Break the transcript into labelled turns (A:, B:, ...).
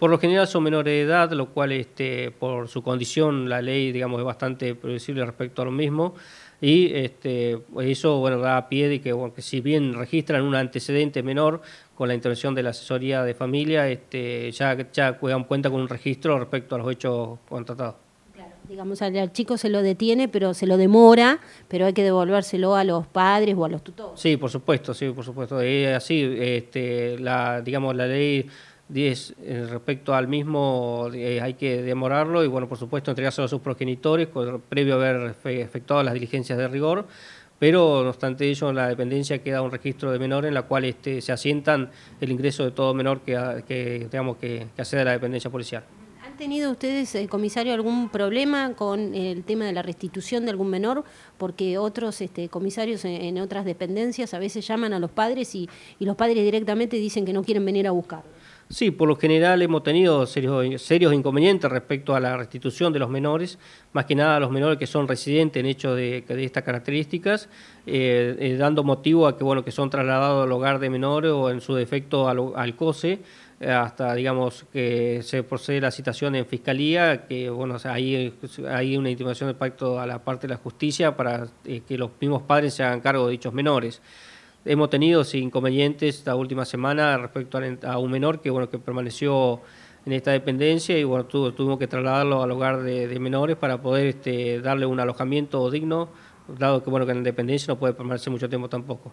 A: Por lo general son menores de edad, lo cual este, por su condición la ley digamos, es bastante previsible respecto a lo mismo y este, eso bueno, da a pie de que, bueno, que si bien registran un antecedente menor con la intervención de la asesoría de familia, este, ya, ya cuenta con un registro respecto a los hechos contratados
B: digamos, al chico se lo detiene, pero se lo demora, pero hay que devolvérselo a los padres o a los tutores.
A: Sí, por supuesto, sí, por supuesto. Es así, este, la, digamos, la ley 10 eh, respecto al mismo eh, hay que demorarlo y, bueno, por supuesto, entregárselo a sus progenitores previo a haber efectuado las diligencias de rigor pero no obstante ello la dependencia queda un registro de menor en la cual este, se asientan el ingreso de todo menor que, que que, que accede a la dependencia policial
B: tenido ustedes, eh, comisario, algún problema con el tema de la restitución de algún menor? Porque otros este, comisarios en, otras dependencias a veces llaman a los padres y, los padres directamente dicen que no quieren venir a buscar.
A: Sí, por lo general hemos tenido serios, serios inconvenientes respecto a la restitución de los menores, más que nada a los menores que son residentes en hechos de, estas características, eh, eh, dando motivo a que bueno que son trasladados al hogar de menores o en su defecto al, COSE, hasta digamos que se procede la citación en fiscalía, que bueno, ahí hay una intimación de pacto a la parte de la justicia para eh, que los mismos padres se hagan cargo de dichos menores. Hemos tenido inconvenientes esta última semana respecto a, un menor que bueno que permaneció en esta dependencia y bueno tuvimos que trasladarlo al hogar de, menores para poder este, darle un alojamiento digno, dado que bueno que en dependencia no puede permanecer mucho tiempo tampoco.